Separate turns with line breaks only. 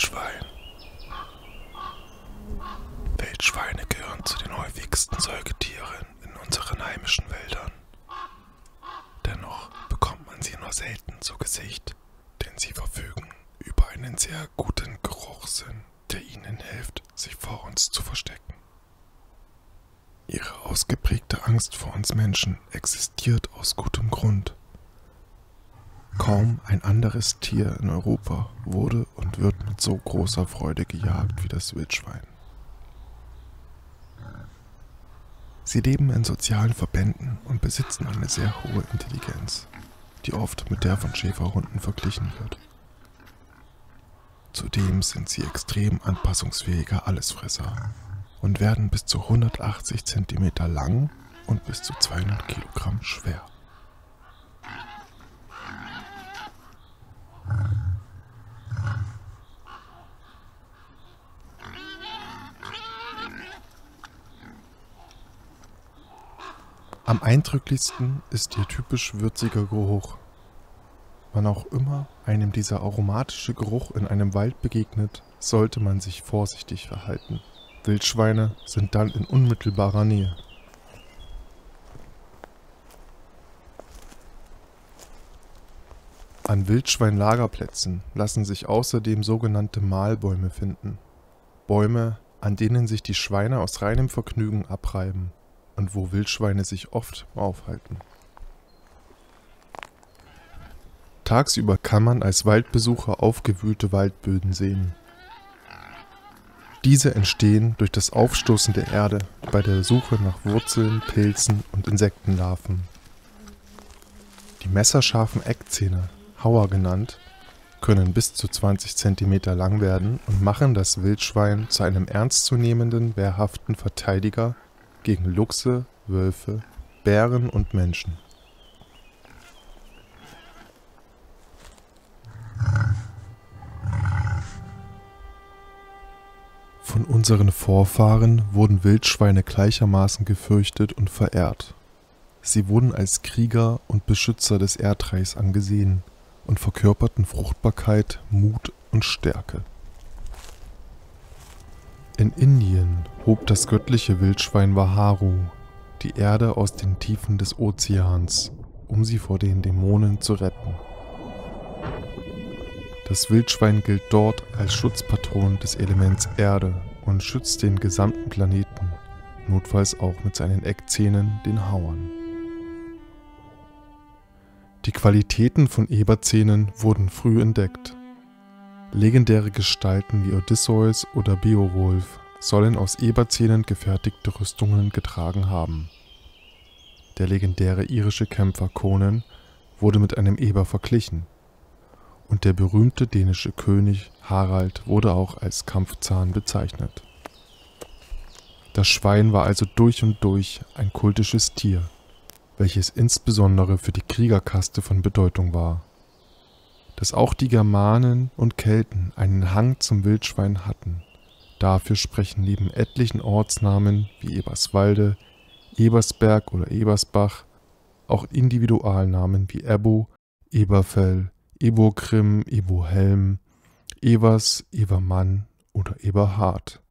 Wildschwein. Wildschweine gehören zu den häufigsten Säugetieren in unseren heimischen Wäldern. Dennoch bekommt man sie nur selten zu Gesicht, denn sie verfügen über einen sehr guten Geruchssinn, der ihnen hilft, sich vor uns zu verstecken. Ihre ausgeprägte Angst vor uns Menschen existiert aus gutem Grund. Kaum ein anderes Tier in Europa wurde und wird mit so großer Freude gejagt wie das Wildschwein. Sie leben in sozialen Verbänden und besitzen eine sehr hohe Intelligenz, die oft mit der von Schäferhunden verglichen wird. Zudem sind sie extrem anpassungsfähige Allesfresser und werden bis zu 180 cm lang und bis zu 200 Kilogramm schwer. Am eindrücklichsten ist ihr typisch würziger Geruch. Wann auch immer einem dieser aromatische Geruch in einem Wald begegnet, sollte man sich vorsichtig verhalten. Wildschweine sind dann in unmittelbarer Nähe. An Wildschweinlagerplätzen lassen sich außerdem sogenannte Mahlbäume finden. Bäume, an denen sich die Schweine aus reinem Vergnügen abreiben und wo Wildschweine sich oft aufhalten. Tagsüber kann man als Waldbesucher aufgewühlte Waldböden sehen. Diese entstehen durch das Aufstoßen der Erde bei der Suche nach Wurzeln, Pilzen und Insektenlarven. Die messerscharfen Eckzähne, Hauer genannt, können bis zu 20 cm lang werden und machen das Wildschwein zu einem ernstzunehmenden, wehrhaften Verteidiger gegen Luchse, Wölfe, Bären und Menschen. Von unseren Vorfahren wurden Wildschweine gleichermaßen gefürchtet und verehrt. Sie wurden als Krieger und Beschützer des Erdreichs angesehen und verkörperten Fruchtbarkeit, Mut und Stärke. In Indien hob das göttliche Wildschwein Vaharu die Erde aus den Tiefen des Ozeans, um sie vor den Dämonen zu retten. Das Wildschwein gilt dort als Schutzpatron des Elements Erde und schützt den gesamten Planeten, notfalls auch mit seinen Eckzähnen, den Hauern. Die Qualitäten von Eberzähnen wurden früh entdeckt. Legendäre Gestalten wie Odysseus oder Beowulf sollen aus Eberzähnen gefertigte Rüstungen getragen haben. Der legendäre irische Kämpfer Conan wurde mit einem Eber verglichen und der berühmte dänische König Harald wurde auch als Kampfzahn bezeichnet. Das Schwein war also durch und durch ein kultisches Tier, welches insbesondere für die Kriegerkaste von Bedeutung war dass auch die Germanen und Kelten einen Hang zum Wildschwein hatten. Dafür sprechen neben etlichen Ortsnamen wie Eberswalde, Ebersberg oder Ebersbach auch Individualnamen wie Ebo, Eberfell, Ebogrim, Ebohelm, Evers, Evermann oder Eberhard.